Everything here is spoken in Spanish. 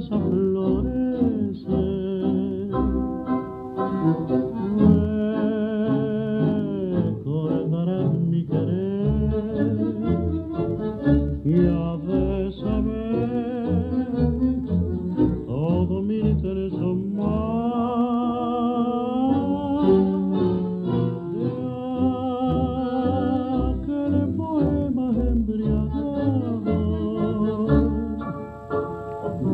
rosa florece. Recordarán mi querer y a besame